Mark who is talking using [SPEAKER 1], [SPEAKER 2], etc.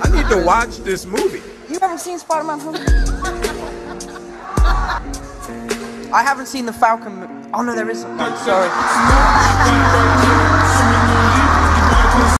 [SPEAKER 1] I need to watch this movie.
[SPEAKER 2] You haven't seen Spider-Man Homecoming? I haven't seen the Falcon. Oh no, there is. No, sorry.